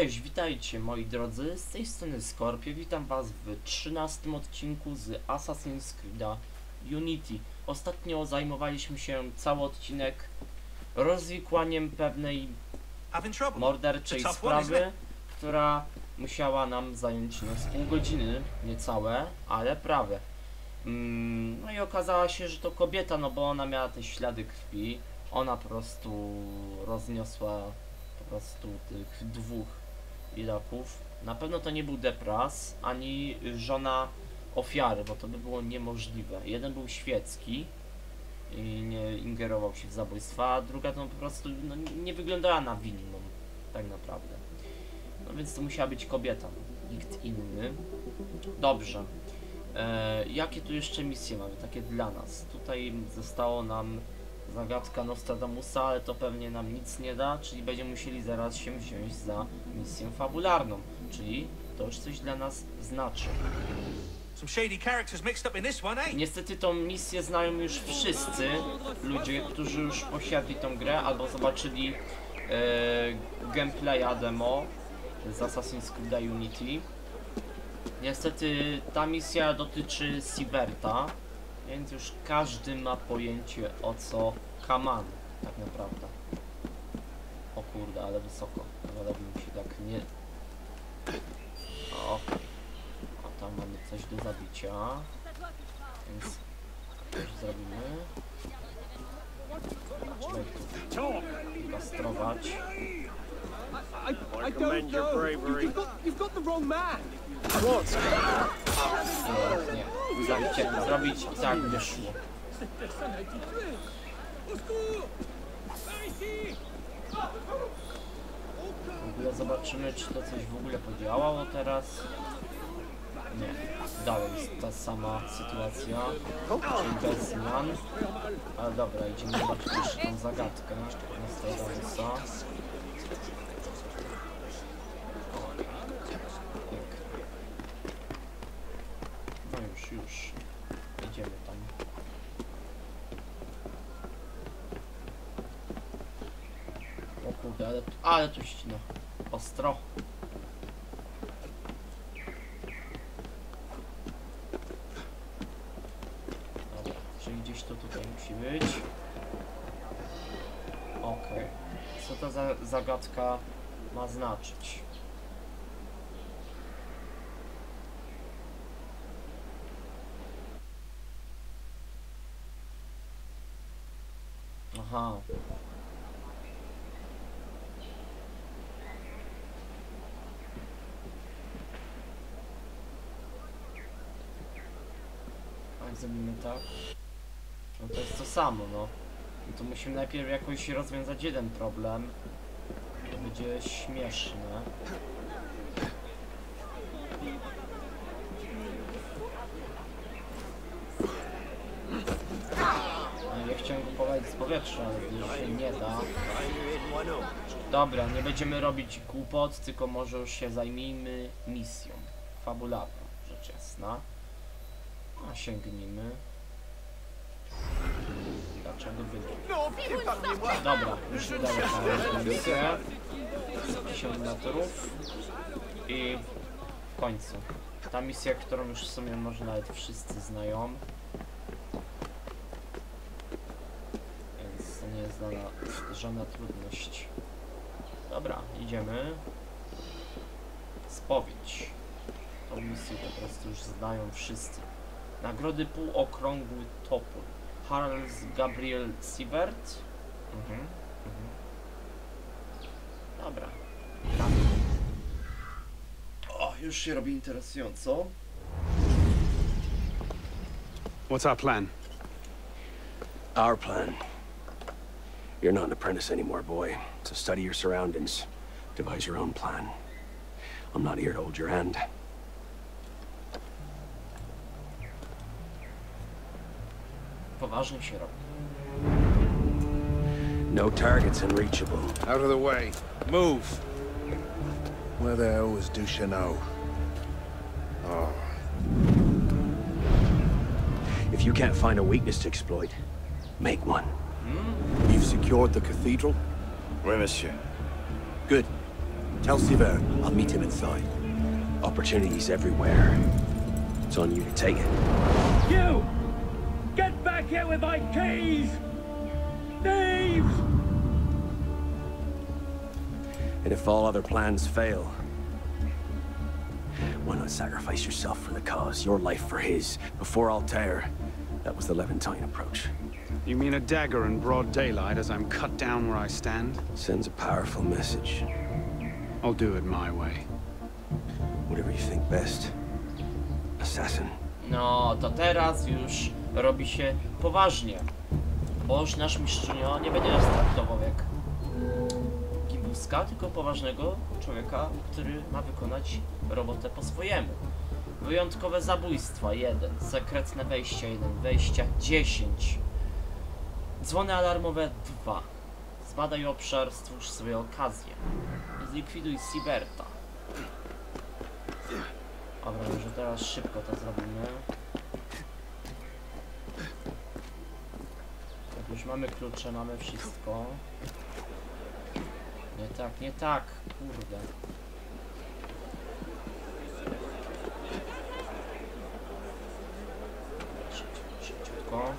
Witajcie moi drodzy, z tej strony Scorpio, witam was w 13 odcinku z Assassin's Creed'a Unity. Ostatnio zajmowaliśmy się cały odcinek rozwikłaniem pewnej morderczej sprawy, która musiała nam zająć nas pół godziny, niecałe, ale prawie. Mm, no i okazało się, że to kobieta, no bo ona miała te ślady krwi. Ona po prostu rozniosła po prostu tych dwóch Iraków. Na pewno to nie był Depras, ani żona ofiary, bo to by było niemożliwe. Jeden był świecki i nie ingerował się w zabójstwa, a druga to po prostu no, nie wyglądała na winną, tak naprawdę. No więc to musiała być kobieta, nikt inny. Dobrze. E, jakie tu jeszcze misje mamy, takie dla nas? Tutaj zostało nam zagadka Nostradamusa, ale to pewnie nam nic nie da, czyli będziemy musieli zaraz się wziąć za misję fabularną, czyli to już coś dla nas znaczy. Eh? Niestety tą misję znają już wszyscy ludzie, którzy już posiadli tą grę albo zobaczyli e, gameplaya demo z Assassin's Creed Unity. Niestety ta misja dotyczy Siberta, więc już każdy ma pojęcie o co kaman tak naprawdę. O kurde, ale wysoko. Wolałbym się tak nie... O, a tam mamy coś do zabicia. Więc już zrobimy. Trzeba ich tu kastrować. I, I don't know. You've got, you've got the wrong man. Nie, nie. Chciałem zrobić i tak wyszło. W ogóle zobaczymy, czy to coś w ogóle podziałało teraz. Nie, dalej jest ta sama sytuacja, czyli bez zmian. Ale dobra, idziemy zobaczyć jeszcze tą zagadkę Nostradamusa. Pyk. No już, już. Idziemy tam. O kurde, ale, tu ścina. Ostro. Dobra, czyli gdzieś to tutaj musi być. Okej. Co ta za zagadka ma znaczyć? Aha. A jak zrobimy tak? No to jest to samo, no. No to musimy najpierw jakoś rozwiązać jeden problem. To będzie śmieszne. No, Ja chciałem go powalić z powietrza, ale się nie da. Dobra, nie będziemy robić głupot, tylko może już się zajmijmy misją fabularną, rzecz jasna. A sięgnijmy. Dlaczego? Dobra, już udało się misję. 50 metrów. I w końcu. Ta misja, którą już w sumie może nawet wszyscy znają. Więc to nie jest żadna, żadna trudność. Dobra, idziemy. Spowiedź. Tą misję po prostu już znają wszyscy. Nagrody półokrągły topór. Harald Gabriel Siebert. Mhm, mhm. Dobra. Gramy. O, już się robi interesująco. What's our plan? Our plan. You're not an apprentice anymore, boy. So study your surroundings. Devise your own plan. I'm not here to hold your hand. Poważnie się robi. No targets unreachable. Out of the way. Move. Where the hell was Duchesneau? Oh, If you can't find a weakness to exploit, make one. Hmm? you've secured the cathedral? Oui, monsieur. Good. Tell Siver I'll meet him inside. Opportunities everywhere. It's on you to take it. You! Get with my keys! Thieves! And if all other plans fail, why not sacrifice yourself for the cause, your life for his? Before Altair, that was the Levantine approach. You mean a dagger in broad daylight as I'm cut down where I stand? Sends a powerful message. I'll do it my way. Whatever you think best. Assassin. No, to teraz już robi się poważnie. Bo już nasz mistrzunio nie będzie nas traktował jak gibuska, tylko poważnego człowieka, który ma wykonać robotę po swojemu. Wyjątkowe zabójstwa 1, sekretne wejścia 1, wejścia 10. Dzwony alarmowe 2. Zbadaj obszar, stwórz sobie okazję. Zlikwiduj Siberta. Dobra, może teraz szybko to zrobimy. Już mamy klucze, mamy wszystko. Nie tak, nie tak, kurde. Szybciutko,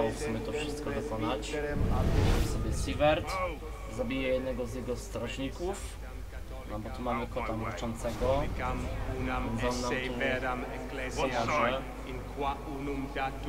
udało w sumie to wszystko dokonać. Sobie Sievert. Zabije jednego z jego strażników. No bo tu mamy kota mruczącego. Więc on nam tu pomoże.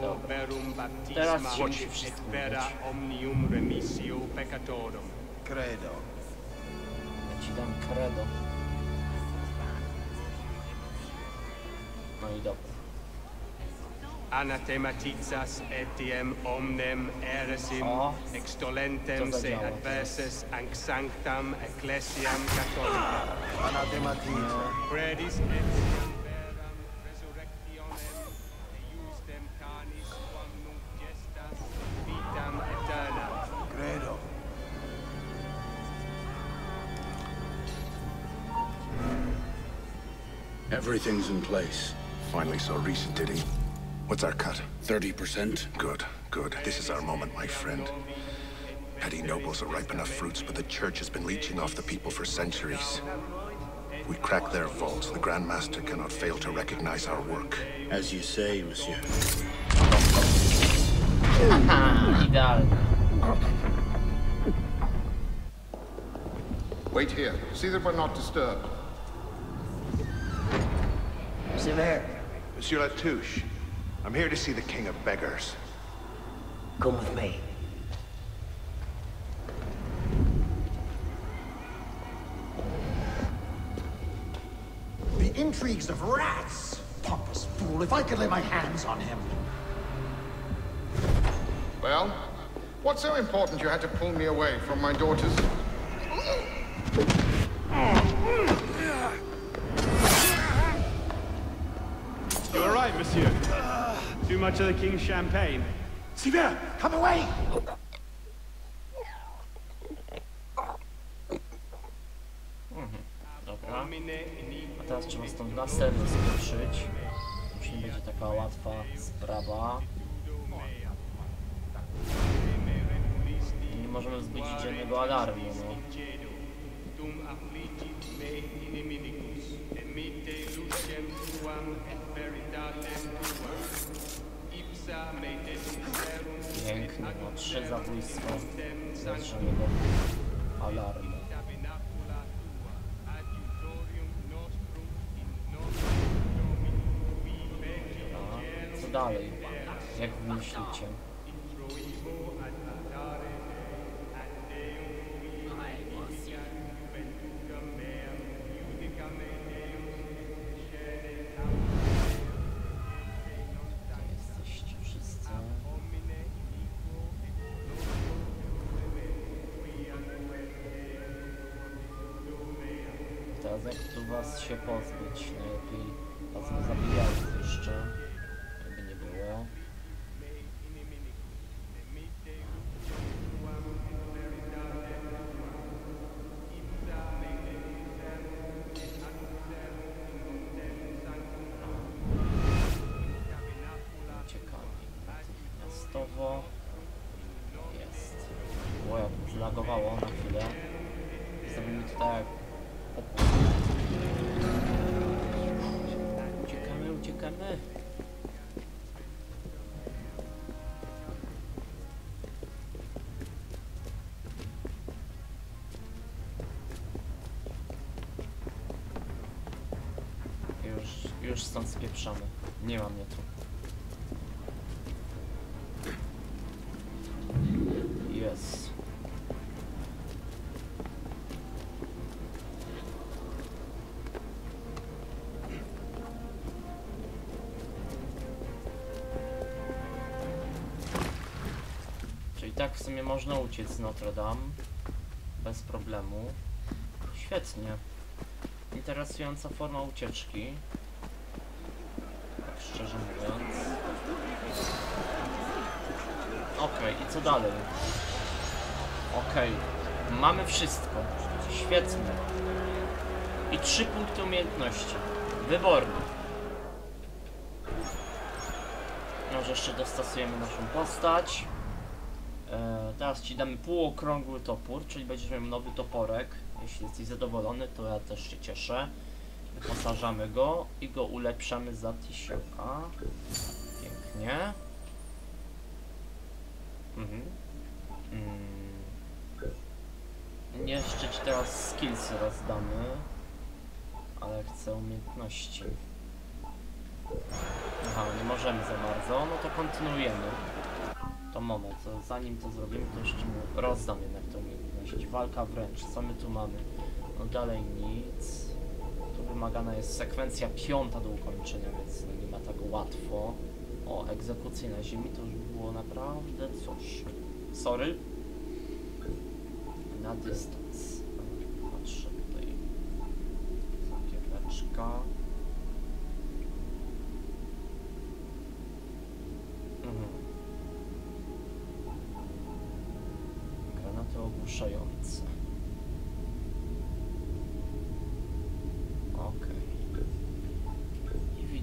Dobra. Teraz się musi wszystko. Credo. Ja ci dam credo. No i dobra. Anathematizas etiam omnem eresim O, extolentem se zadziała adverses anc sanctam ecclesiam catholica. Anathematiza. Predis etiam veram resurrectionem eiusdem canis quam nunc gestas vitam aeternam. Credo. Everything's in place. Finally saw Reese, did he? What's our cut? 30%? Good, good. This is our moment, my friend. Petty nobles are ripe enough fruits, but the church has been leeching off the people for centuries. If we crack their vaults, the Grand Master cannot fail to recognize our work. As you say, monsieur. idealnie. Wait here. See that we're not disturbed. Monsieur Latouche, I'm here to see the King of Beggars. Come with me. The intrigues of rats! Pompous fool, if I could lay my hands on him. Well, what's so important you had to pull me away from my daughters? You're right, monsieur? Too much of the king's champagne? Sivir, come away! Dobra. A teraz trzeba stąd następny skończyć. Już nie będzie taka łatwa sprawa. Nie możemy wzbudzić żadnego alarmu, no. Tum affligit me iniminicus, emite lucem tuam et veritatem tuam. Ipsa me desiderum Pięknie, no. Trzy zabójstwa bez żadnego alarmu. tabernacula tua, adiutorium nostrum in nomine Domini, qui veci A co dalej? Jak myślicie? Teraz jak tu was się pozbyć? Najlepiej Was nie zabijali jeszcze. Już, stąd spieprzamy. Nie ma mnie tu. Czyli tak w sumie można uciec z Notre Dame. Bez problemu. Świetnie. Interesująca forma ucieczki. Szczerze mówiąc. Okej, i co dalej? Okej, mamy wszystko. Świetnie. I trzy punkty umiejętności. Wyborne. Może jeszcze dostosujemy naszą postać. E, teraz ci damy półokrągły topór, czyli będziesz miał nowy toporek. Jeśli jesteś zadowolony, to ja też się cieszę. Wyposażamy go i go ulepszamy za tysiąca. Pięknie. Mhm. Mm. Jeszcze ci teraz skillsy rozdamy. Ale chcę umiejętności. Aha, nie możemy za bardzo. No to kontynuujemy. To moment, zanim to zrobimy, to jeszcze mu rozdam jednak tę umiejętność. Walka wręcz. Co my tu mamy? No dalej nic. Wymagana jest sekwencja piąta do ukończenia, więc no nie ma tak łatwo. O, egzekucji na ziemi to już było naprawdę coś. Sorry. Na dystans.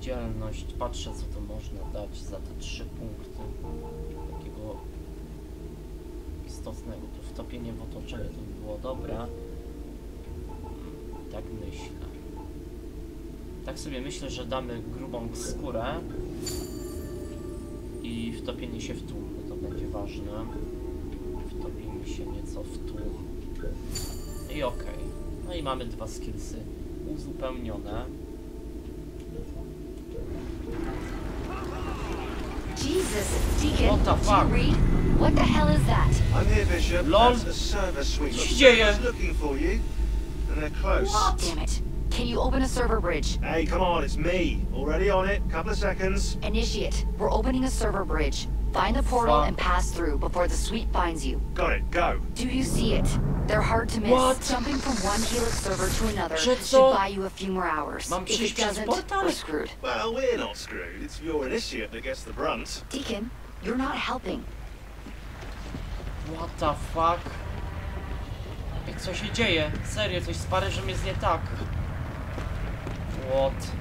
I widzialność. Patrzę co to można dać za te trzy punkty. Takiego istotnego. To wtopienie w otoczenie to by było dobre. Tak myślę. Tak sobie myślę, że damy grubą skórę i wtopienie się w tłum. To będzie ważne. Wtopimy się nieco w tłum. I okej. No i mamy dwa skillsy uzupełnione. Jesus, Deacon, What the do fuck? you read? What the hell is that? I'm here, Bishop. Lol. That's a server suite. Co Look, się dzieje? server's looking for you. And they're close. Damn it. Can you open a server bridge? Hey, come on, it's me. Already on it. Couple of seconds. Initiate. We're opening a server bridge. Find the portal Fuck. and pass through before the suite finds you. Got it. Go. Do you see it? They're hard to miss. What? Jumping from one Helix server to another should co? buy you a few more hours. Mam if przejść it doesn't, portal? we're screwed. Well, we're not screwed. It's your initiate that gets the brunt. Deacon, you're not helping. What the fuck? Ej, co się dzieje? Serio, coś z Paryżem jest nie tak. What?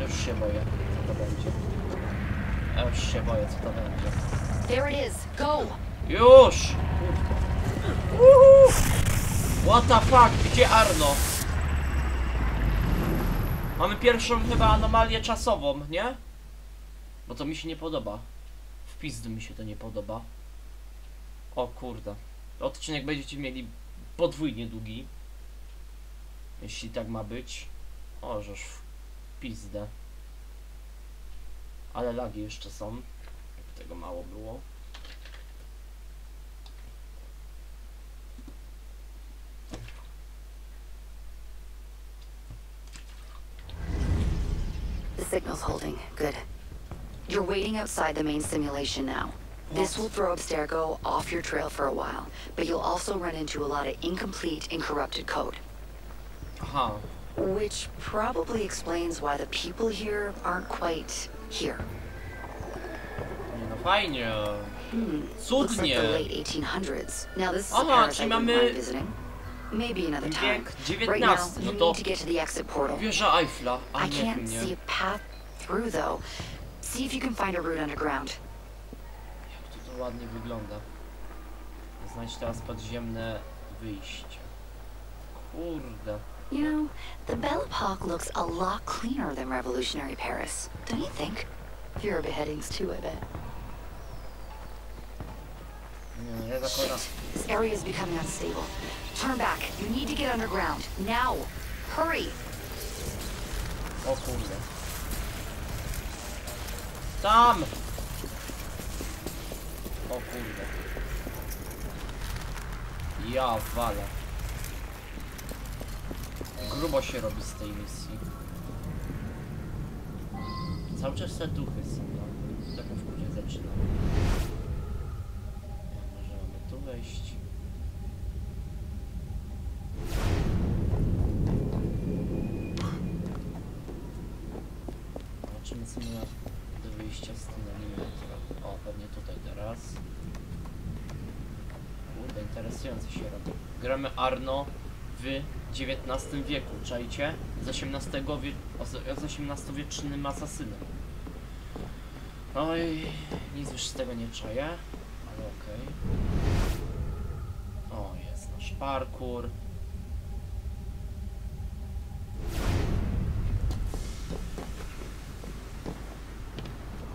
Już się boję, co to będzie. Ja już się boję, co to będzie. There it is. Go! Już! Uhu! What the fuck? Gdzie Arno? Mamy pierwszą chyba anomalię czasową, nie? Bo to mi się nie podoba. W pizdu mi się to nie podoba. O kurde. Odcinek będziecie mieli podwójnie długi. Jeśli tak ma być. O, żeż w pizdę. Ale lagi jeszcze są. Tego mało było. The signal's holding. Good. You're waiting outside the main simulation now. This will throw Abstergo off your trail for a while, but you'll also run into a lot of incomplete and corrupted code. Aha. Which probably explains why the people here aren't quite here. Nie no fajnie. Hmm. Cudnie. the late 1800s. Now this is a Aha, czyli mamy mind visiting. Maybe another time. wiek Right now, XIX. you No to need to get to the exit portal. wieża Eiffla. A I nie can't see mnie. a path through though. See if you can find a route underground. Jak to, to ładnie wygląda. Znajdź teraz podziemne wyjście. Kurde. You know, the Belle Epoque looks a lot cleaner than revolutionary Paris, don't you think? Fewer beheadings too, I bet. Ja. This area is becoming unstable. Turn back. You need to get underground. Now. Hurry. O kurde. Tam! O kurde. Ja. Grubo się robi z tej misji. Cały czas te duchy są, no. Tak w górę zaczynam. Może mamy tu wejść. Zobaczymy co ma do wyjścia z tunelu. O, pewnie tutaj teraz. Kurde, interesujące się robi. Gramy Arno w XIX wieku, czajcie? Z XVIII wie... z XVIII-wiecznym asasynem. Oj, nic już z tego nie czaję, ale okej. O, jest nasz parkour.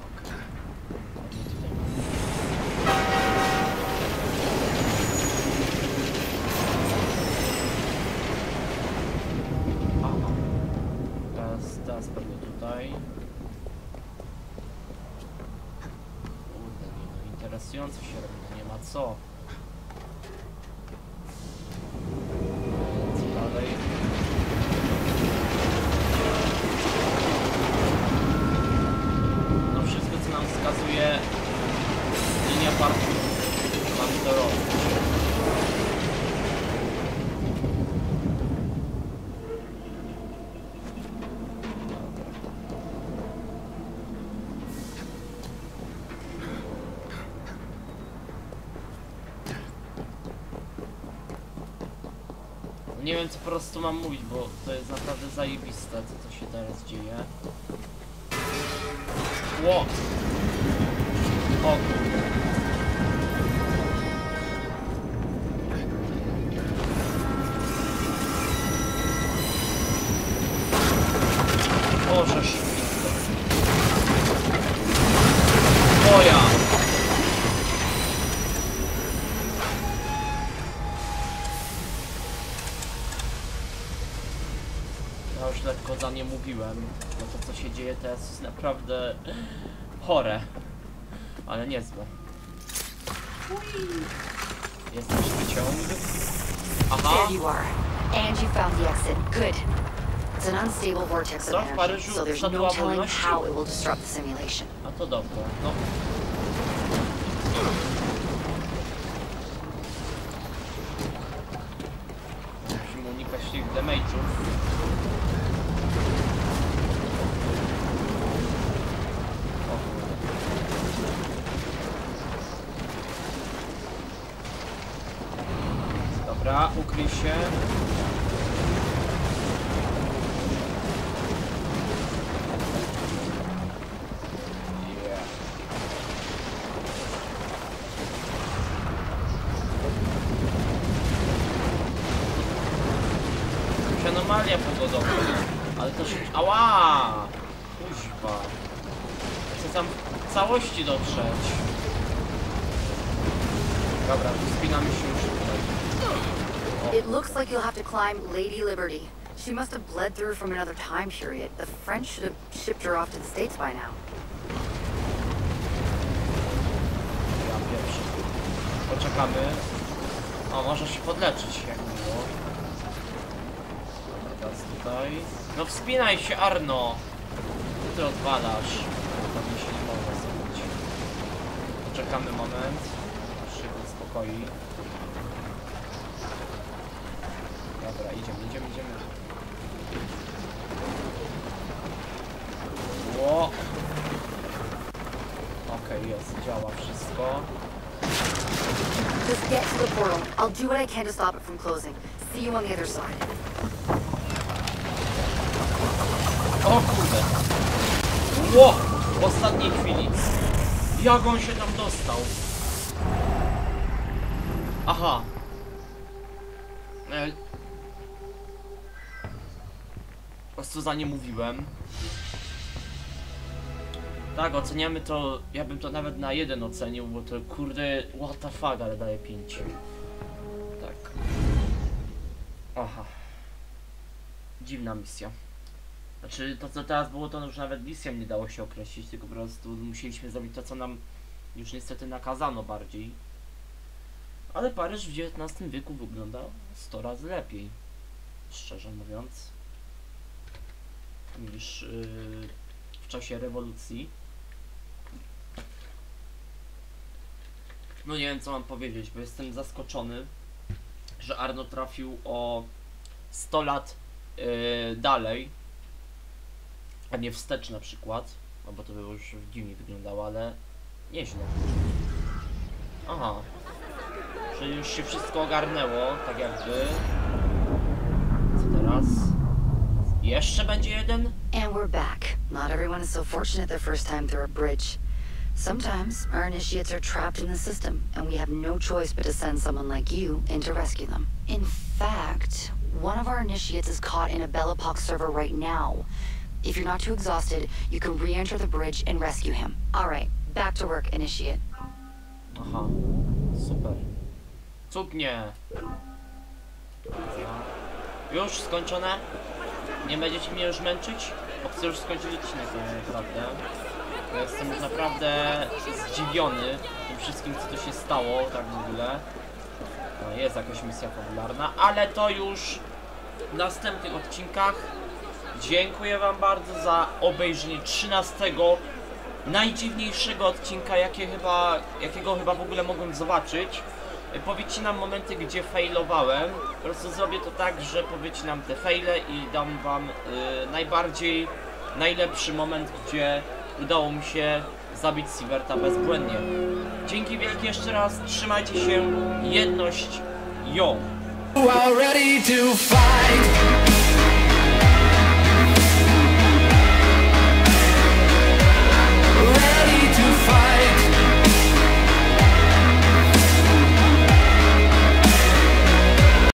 Okej. Nie tutaj mamy. Aha. Teraz, teraz pewnie tutaj. Kurde, nie no, interesująco się robi, no nie ma co. Co dalej? No wszystko co nam wskazuje linia parku mamy to robić. No Nie wiem co po prostu mam mówić, bo to jest naprawdę zajebiste, co to się teraz dzieje. Ło! O mówiłem, bo to co się dzieje teraz jest naprawdę chore, ale niezłe. Jest nasz wyciąg. Aha, There you are. And you found the exit. Good. It's an unstable vortex of energy, so there's no telling how it will disrupt the simulation. a to dobrze. No. Musimy unikać tych damage'ów. Ukryj się. Anomalia pogodowa. Ale się... Ała! Kuźwa. Chcę tam w całości dotrzeć. Dobra, wspinamy się już. It looks like you'll have to climb Lady Liberty. She must have bled through from another time period. The French should have shipped her off to the States by now. Poczekamy. O, może się podleczyć, jak miło. Teraz tutaj. No wspinaj się, Arno! Ty odwalasz? Pewnie się nie mogę zrobić. Poczekamy moment. Aż się Dobra, idziemy, idziemy, idziemy. Ło! Okej, okay, jest, działa wszystko. Just get to the portal. I'll do what I can to stop it from closing. See you on the other side. O kurde! Ło! W ostatniej chwili. Jak on się tam dostał? Aha. E, Prostu za nie mówiłem. Tak, oceniamy to, ja bym to nawet na jeden ocenił, bo to kurde, what the fuck, ale daje 5. Tak. Aha. Dziwna misja. Znaczy, to co teraz było, to już nawet misją nie dało się określić, tylko po prostu musieliśmy zrobić to, co nam już niestety nakazano bardziej. Ale Paryż w XIX wieku wygląda 100 razy lepiej, szczerze mówiąc, niż yy, w czasie rewolucji. No nie wiem co mam powiedzieć, bo jestem zaskoczony, że Arno trafił o 100 lat yy, dalej, a nie wstecz na przykład, no bo to by już dziwnie wyglądało, ale nieźle. Aha, Czyli już się wszystko ogarnęło, tak jakby. Co teraz? Jeszcze będzie jeden? And we're back. Not everyone is so fortunate their first time through a bridge. Sometimes our initiates are trapped in the system, and we have no choice but to send someone like you in to rescue them. In fact, one of our initiates is caught in a Bellapox server right now. If you're not too exhausted, you can re-enter the bridge and rescue him. Alright, back to work, initiate. Aha, super. Cudnie. Już skończone? Nie będziecie mnie już męczyć? Bo chcę już skończyć odcinek tak naprawdę. Ja jestem już naprawdę zdziwiony tym wszystkim co tu się stało, tak w ogóle. No, jest jakaś misja popularna, ale to już w następnych odcinkach. Dziękuję wam bardzo za obejrzenie 13 najdziwniejszego odcinka, jakie chyba, jakiego chyba w ogóle mogłem zobaczyć. Powycinam momenty, gdzie failowałem. Po prostu zrobię to tak, że powycinam te faile i dam wam y, najbardziej najlepszy moment, gdzie udało mi się zabić Sieverta bezbłędnie. Dzięki wielkie jeszcze raz, trzymajcie się, jedność, fight